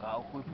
cálculo